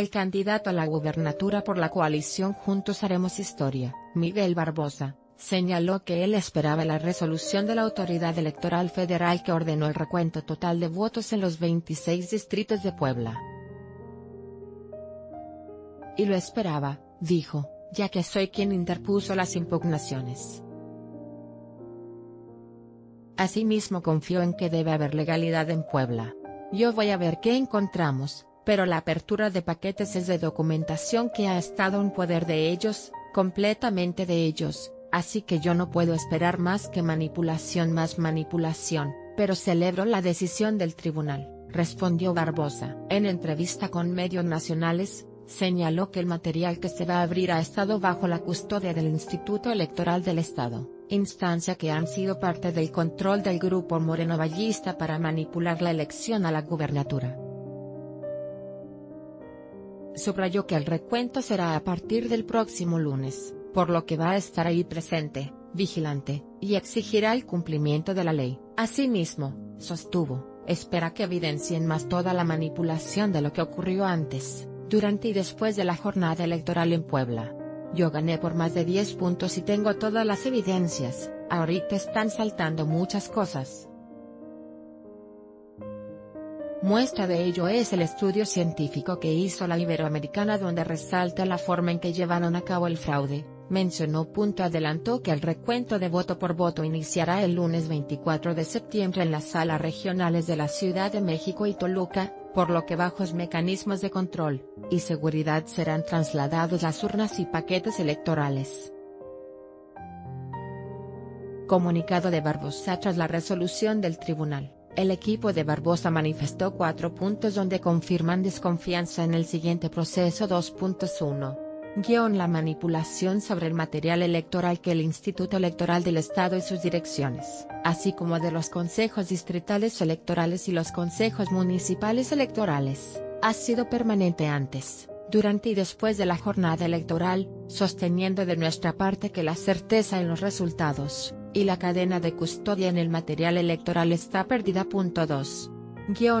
El candidato a la gubernatura por la coalición Juntos Haremos Historia, Miguel Barbosa, señaló que él esperaba la resolución de la Autoridad Electoral Federal que ordenó el recuento total de votos en los 26 distritos de Puebla. Y lo esperaba, dijo, ya que soy quien interpuso las impugnaciones. Asimismo confió en que debe haber legalidad en Puebla. Yo voy a ver qué encontramos, pero la apertura de paquetes es de documentación que ha estado en poder de ellos, completamente de ellos, así que yo no puedo esperar más que manipulación más manipulación, pero celebro la decisión del tribunal, respondió Barbosa. En entrevista con medios nacionales, señaló que el material que se va a abrir ha estado bajo la custodia del Instituto Electoral del Estado instancia que han sido parte del control del grupo Moreno Ballista para manipular la elección a la gubernatura. Subrayó que el recuento será a partir del próximo lunes, por lo que va a estar ahí presente, vigilante, y exigirá el cumplimiento de la ley. Asimismo, sostuvo, espera que evidencien más toda la manipulación de lo que ocurrió antes, durante y después de la jornada electoral en Puebla. Yo gané por más de 10 puntos y tengo todas las evidencias, ahorita están saltando muchas cosas. Muestra de ello es el estudio científico que hizo la Iberoamericana donde resalta la forma en que llevaron a cabo el fraude, mencionó. Adelantó que el recuento de voto por voto iniciará el lunes 24 de septiembre en las salas regionales de la Ciudad de México y Toluca, por lo que bajos mecanismos de control y seguridad serán trasladados las urnas y paquetes electorales. Comunicado de Barbosa tras la resolución del tribunal, el equipo de Barbosa manifestó cuatro puntos donde confirman desconfianza en el siguiente proceso 2.1 la manipulación sobre el material electoral que el Instituto Electoral del Estado y sus direcciones, así como de los consejos distritales electorales y los consejos municipales electorales, ha sido permanente antes, durante y después de la jornada electoral, sosteniendo de nuestra parte que la certeza en los resultados, y la cadena de custodia en el material electoral está perdida. 2.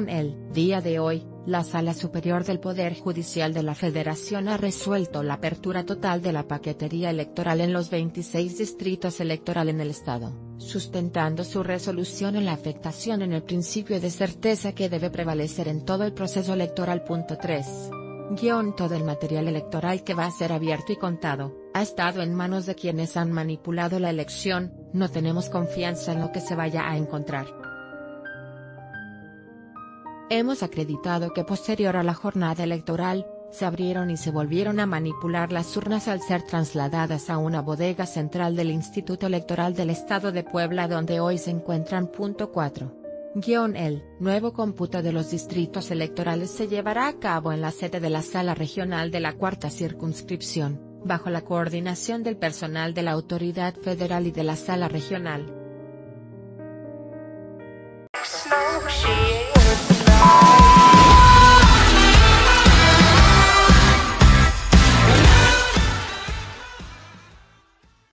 El día de hoy, la Sala Superior del Poder Judicial de la Federación ha resuelto la apertura total de la paquetería electoral en los 26 distritos electorales en el Estado, sustentando su resolución en la afectación en el principio de certeza que debe prevalecer en todo el proceso electoral. 3. Guión todo el material electoral que va a ser abierto y contado, ha estado en manos de quienes han manipulado la elección, no tenemos confianza en lo que se vaya a encontrar. Hemos acreditado que posterior a la jornada electoral, se abrieron y se volvieron a manipular las urnas al ser trasladadas a una bodega central del Instituto Electoral del Estado de Puebla donde hoy se encuentran. Punto 4. el nuevo cómputo de los distritos electorales se llevará a cabo en la sede de la Sala Regional de la Cuarta Circunscripción, bajo la coordinación del personal de la Autoridad Federal y de la Sala Regional.